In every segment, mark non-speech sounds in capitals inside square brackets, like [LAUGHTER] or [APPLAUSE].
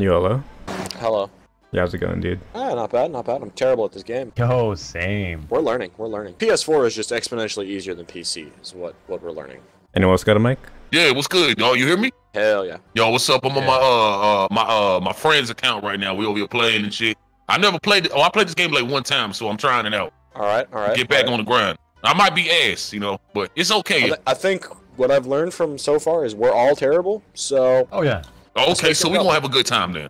YOLO. Hello. Hello. Yeah, how's it going, dude? Ah, not bad, not bad. I'm terrible at this game. Yo, same. We're learning, we're learning. PS4 is just exponentially easier than PC, is what, what we're learning. Anyone else got a mic? Yeah, what's good, y'all? You hear me? Hell yeah. Yo, what's up? I'm on my uh uh my uh my friend's account right now. We over here playing and shit. I never played it. Oh, I played this game like one time, so I'm trying it out. Alright, alright. Get back alright. on the grind. I might be ass, you know, but it's I, okay. th- I think what I've learned from so far is we're all terrible, so Oh yeah. Okay, so we gonna have a good time then.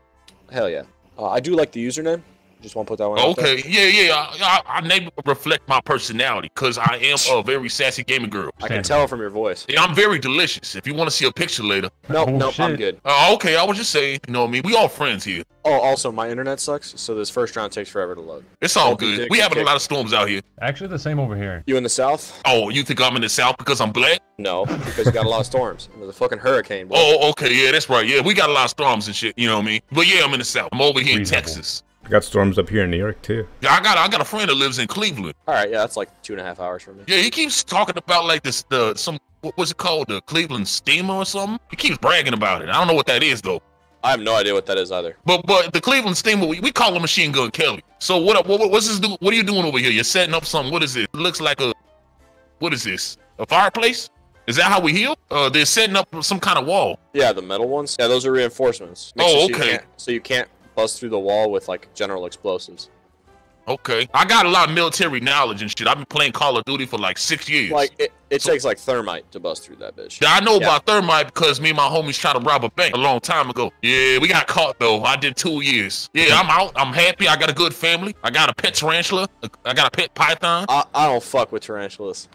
hell yeah. Uh, I do like the username. Just want to put that one out there. Okay, yeah, yeah. I, I, I name reflect my personality because I am a very sassy gaming girl. I can tell from your voice. Yeah, I'm very delicious. If you want to see a picture later. No, Oh, no, I'm good. Uh, okay, I was just saying, you know what I mean? We all friends here. Oh, also, my internet sucks, so this first round takes forever to load. It's all Don't good. dick, We having a lot of storms out here. Actually, the same over here. You in the south? Oh, you think I'm in the south because I'm black? No, because you got a lot of storms. There's a fucking hurricane. Boy. Oh, okay, yeah, that's right. Yeah, we got a lot of storms and shit. You know what I mean? But yeah, I'm in the south. I'm over here in Texas. We got storms up here in New York too. Yeah, I got I got a friend that lives in Cleveland. All right, yeah, that's like two and a half hours from me. Yeah, he keeps talking about like this the some what was it called the Cleveland Steamer or something. He keeps bragging about it. I don't know what that is though. I have no idea what that is either. But but the Cleveland Steamer we, we call him Machine Gun Kelly. So what what what's this do? What are you doing over here? You're setting up something. What is it? It looks like a what is this? A fireplace? Is that how we heal? Uh, they're setting up some kind of wall. Yeah, the metal ones. Yeah, those are reinforcements. Oh, so you okay. can't- So you can't bust through the wall with like general explosives. Okay, I got a lot of military knowledge and shit. I've been playing Call of Duty for like six years. Like it, it So- takes like thermite to bust through that bitch. Yeah, I know Yeah. about thermite because me and my homies tried to rob a bank a long time ago. Yeah, we got caught though. I did two years. Yeah, I'm out. I'm happy. I got a good family. I got a pet tarantula. I got a pet python. I, I don't fuck with tarantulas.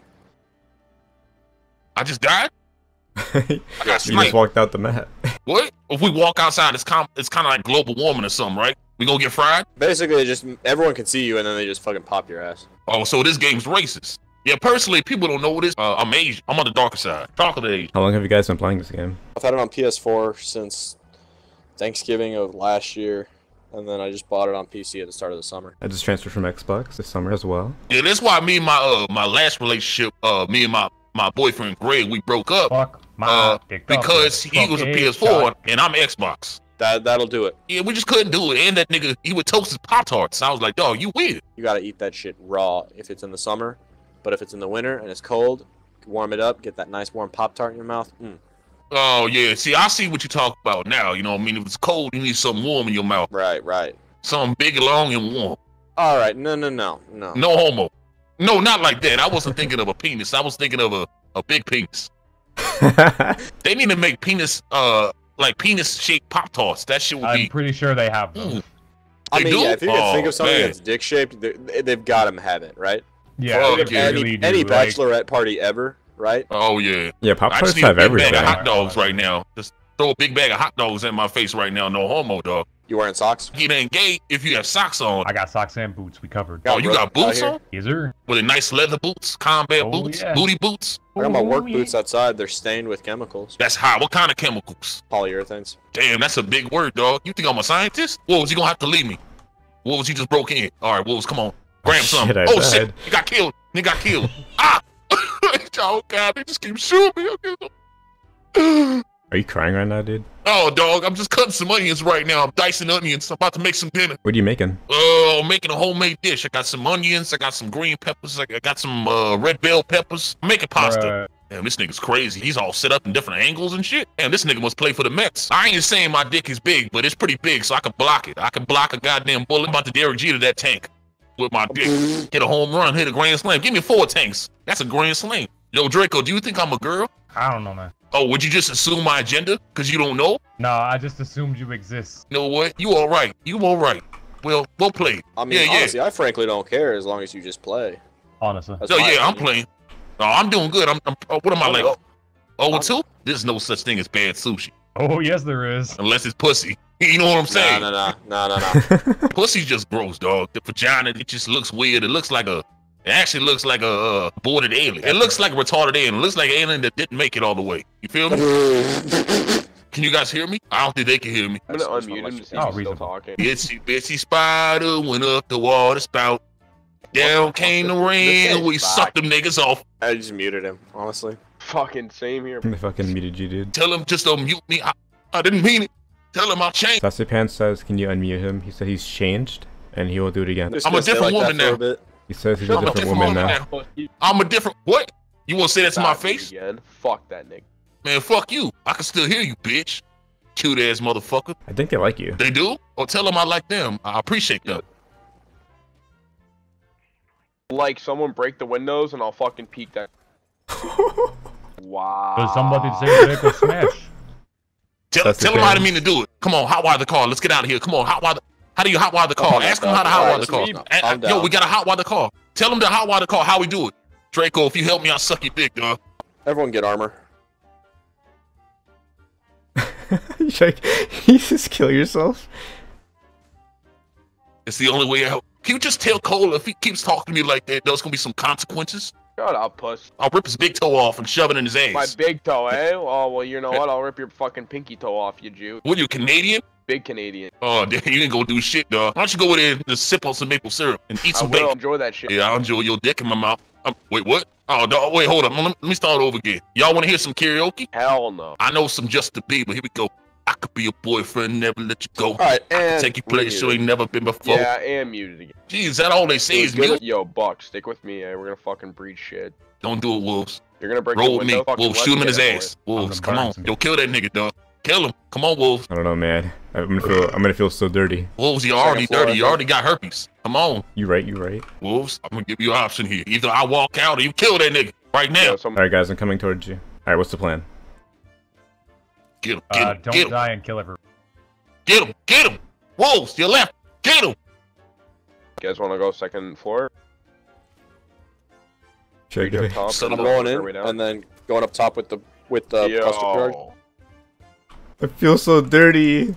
I just died. [LAUGHS] I got you just walked out the map. What? If we walk outside, it's com- it's kind of like global warming or something, right? We gonna get fried? Basically, just everyone can see you and then they just fucking pop your ass. Oh, so this game's racist. Yeah, personally, people don't know this. Uh, I'm Asian. I'm on the darker side. Chocolate age. How long have you guys been playing this game? I've had it on PS4 since Thanksgiving of last year, and then I just bought it on PC at the start of the summer. I just transferred from Xbox this summer as well. Yeah, that's why me and my uh my last relationship, uh, me and my my boyfriend Greg, we broke up. Fuck my Uh, because with he was a PS4 shot. and I'm Xbox. That that'll do it. Yeah, we just couldn't do it. And that nigga, he would toast his Pop Tarts. I was like, dog, you weird. You gotta eat that shit raw if it's in the summer, but if it's in the winter and it's cold, warm it up, get that nice warm Pop Tart in your mouth. Mm, Oh yeah, see, I see what you talk about now. You know, I mean, if it's cold, you need something warm in your mouth, right, right. something big, long, and warm. All right, no, no, no, no. No homo. No, not like that. I wasn't thinking of a penis. I was thinking of a, a big penis. [LAUGHS] They need to make penis, uh, like penis shaped Pop Tarts. That shit would I'm be. pretty sure they have them. Mm. I They mean, do? yeah, if you can think Oh, of something man. that's dick shaped, they, they've got them have it, right? Yeah, Fuck they yeah. any really do. any like, bachelorette party ever, right? Oh yeah. yeah, Pop I Tarts just need a have big everything. bag of hot dogs right now. Just throw a big bag of hot dogs in my face right now. No homo, dog. You wearing socks? He ain't gay if you have socks on. I got socks and boots. We covered. Oh, you got boots here. on? Yes, sir. With a nice leather boots, combat Oh, boots, yeah. booty boots. I got my work Ooh, yeah. boots outside. They're stained with chemicals, That's hot. What kind of chemicals? polyurethanes. Damn, that's a big word, dog. You think I'm a scientist? What was he gonna have to leave me? What was he just broke in? All right, Wohlvs, come on, grab Shit, some. I oh shit, he got killed. He got killed. [LAUGHS] ah! [LAUGHS] oh god, they just keep shooting me. [SIGHS] [LAUGHS] Are you crying right now, dude? oh dog, I'm just cutting some onions right now. I'm dicing onions. I'm about to make some dinner. What are you making? Oh, I'm making a homemade dish. I got some onions. I got some green peppers. I got some uh, red bell peppers. I'm making pasta. Bruh. Damn, this nigga's crazy. He's all set up in different angles and shit. Damn, this nigga must play for the Mets. I ain't saying my dick is big, but it's pretty big, so I can block it. I can block a goddamn bullet. I'm about to Derek Jeter that tank with my dick. Hit a home run, hit a grand slam. Give me four tanks. That's a grand slam. Yo, Draco, do you think I'm a girl? I don't know, man. Oh, would you just assume my agenda? Cause you don't know? No, I just assumed you exist. You know what? You all right. You all right. Well, we'll play. I mean, Yeah, yeah. honestly, I frankly don't care as long as you just play. Honestly. That's So my yeah, I'm playing. Oh, I'm doing good. I'm, I'm oh, what am I oh, like? Oh, Oh, and two? There's no such thing as bad sushi. Oh yes, there is. Unless it's pussy. [LAUGHS] You know what I'm No, saying? no, no, no, no, no. Pussy's just gross, dog. The vagina, it just looks weird. It looks like a, it actually looks like a uh, aborted alien. It looks like a retarded alien. It looks like an alien that didn't make it all the way. You feel me? [LAUGHS] Can you guys hear me? I don't think they can hear me. I'm gonna That's- that's unmute not him much- to see Oh, if he's still talking. Itsy bitsy spider went up the water spout. Down came the rain. We sucked them niggas off. I just muted him, honestly. Fucking same here. I fucking muted you, dude. Tell him just don't mute me. I, I didn't mean it. Tell him I changed. Sassy Pants says, can you unmute him? He said he's changed, and he will do it again. Just I'm a different like woman for a now. Bit. He says he's I'm a different woman now. I'm a different. What? You want to say that to my face? Again. Fuck that nigga. Man, fuck you. I can still hear you, bitch. Cute ass motherfucker. I think they like you. They do? Or tell them I like them. I appreciate them. Like someone break the windows and I'll fucking peek that. [LAUGHS] wow. Does somebody say break or smash? Tell, That's tell them I thing. didn't mean to do it. Come on, hotwire the car. Let's get out of here. Come on, hotwire the. How do you hotwire the car? on, Ask them dog. how to Alright, hotwire the car. listen, A- Yo, we gotta hotwire the car. Tell them to hotwire the car. How we do it? Draco, if you help me, I'll suck your dick, dog. Everyone get armor. [LAUGHS] you like, you just kill yourself? It's the only way out. Can you just tell Cole if he keeps talking to me like that, there's gonna be some consequences? Shut up, puss. I'll rip his big toe off and shove it in his ass. My big toe, eh? Oh well, you know what? I'll rip your fucking pinky toe off, you Jew. What, you Canadian? Big Canadian. Oh, damn, [LAUGHS] you ain't gonna do shit, dog. Why don't you go over there and just sip on some maple syrup and eat I some will bacon? enjoy that shit. Yeah, I'll enjoy your dick in my mouth. Um, wait, what? Oh, dog, wait, hold on. Let me, let me start over again. Y'all want to hear some karaoke? Hell no. I know some Justin Bieber. Here we go. I could be your boyfriend, never let you go. All right, I could and take you places you ain't never been before. Yeah, and muted again. Jeez, that all they say is me. Yo, Buck, stick with me. Eh? We're gonna fucking breed shit. Don't do it, Wohlvs. You're gonna break Roll the with me. window. Fucking Wohlvs, shoot him in his ass. Wohlvs, come on. some. Yo, kill that nigga, dog. Kill him. Come on, Wohlvs. I don't know, man. I'm gonna feel. I'm gonna feel so dirty. Wohlvs, you already floor, I dirty. You already got herpes. Come on, You right? You right? Wohlvs. I'm gonna give you an option here. Either I walk out or you kill that nigga right now. Yo, some- All right, guys, I'm coming towards you. All right, what's the plan? Get him. Get Uh, don't Get him. die and kill everyone. Get him. Get him. Wohlvs, to your left. Get him. You guys wanna go second floor? Check I Reach do up it? top Son and I'm then going in our way down? and then going up top with the with the custard card. Yo. I feel so dirty.